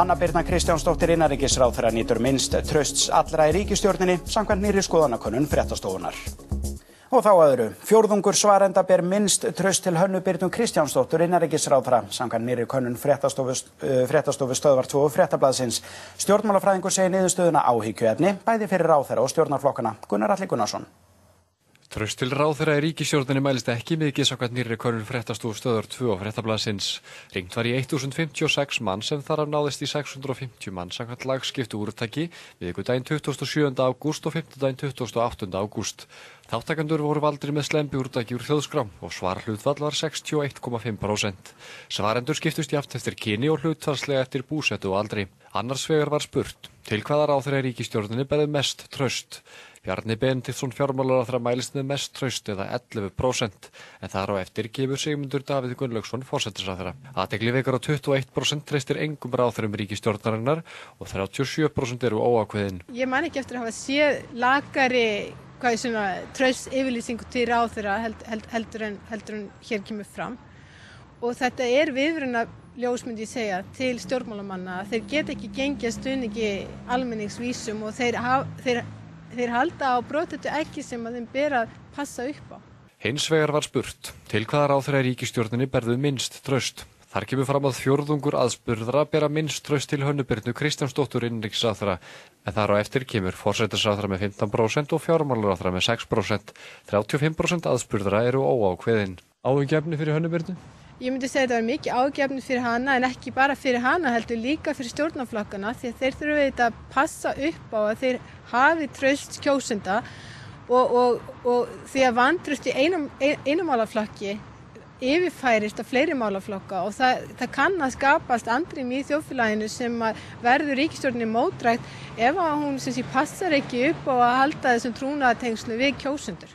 Hanna Birna Kristjánsdóttir innanríkisráðherra nýtur minnst trösts allra í ríkistjórninni samkvæmt nýri skoðanakönnun fréttastofunar. Og þá öðru, fjórðungur svarenda ber minnst tröst til Hönnu Birnum Kristjánsdóttur innanríkisráðherra samkvæmt nýri könnun fréttastofu, uh, fréttastofu stöðvar 2 og fréttablaðsins. Stjórnmálafræðingur segir niðurstöðuna áhyggjuefni, bæði fyrir ráðherra og stjórnarflokkana. Gunnar Alli Gunnarsson. Tröst til ráðherra í ríkisjórninni mælist ekki mikið sakvæmt nýri körnun fréttastúf stöður 2 á fréttablasins. Ringt var í 1056 mann sem þar af náðist í 650 mann sakvæmt lagskiptu úrtaki viðgudaginn 27. ágúst og 5. daginn 28. ágúst. Þáttakandur voru valdri með slembi úrtaki úr þjóðskrám og svar hlutvall var 61,5%. Svarendur skiptust jáft eftir kyni og hlutvarslega eftir búsettu og aldri. Annars vegar var spurt til hvaða ráðherra í ríkisjórninni berði mest tröst. Bjarni Benediktsson fjármálar á þeirra mælist með mest traust eða 11% en þar á eftir gefur Sigmundur Davíð Gunnlaugsson fórsetis á þeirra. Aðegli veikar á 21% treystir engum ráþurum ríkistjórnarinnar og 37% eru óákveðin. Ég man ekki eftir að hafa séð lagari traust yfirlýsingu til ráþura held, held, heldur, heldur en hér kemur fram og þetta er viðvruna ljós myndi ég segja til stjórnmálamanna þeir get ekki gengja stuðningi almenningsvísum og þeir, haf, þeir þeir halda á brotetu ekki sem að þeim ber að passa upp á. Hins vegar var spurt, til hvaða ráð þeirra ríkistjórninni berðu minnst tröst. Þar kemur fram að fjórðungur aðspurðra bera minnst tröst til hönnubyrnu Kristjánsdóttur innriksráþra en þar á eftir kemur fórsættisráþra með 15% og fjármálaráþra með 6%. 35% aðspurðra eru óákveðin. Áðungefni fyrir hönnubyrnu? Ég myndi segja að það var mikið ágefni fyrir hana en ekki bara fyrir hana heldur líka fyrir stjórnaflokkana því að þeir þurfu þetta að passa upp á að þeir hafi tröst kjósenda og, og, og því að vantrust í einum, einum málaflokki yfirfærist á fleiri málaflokka og það, það kann að skapast andrim í þjófélaginu sem verður ríkistjórnir mótrækt ef að hún sé passar ekki upp á að halda þessum trúnaðatengslu við kjósendur.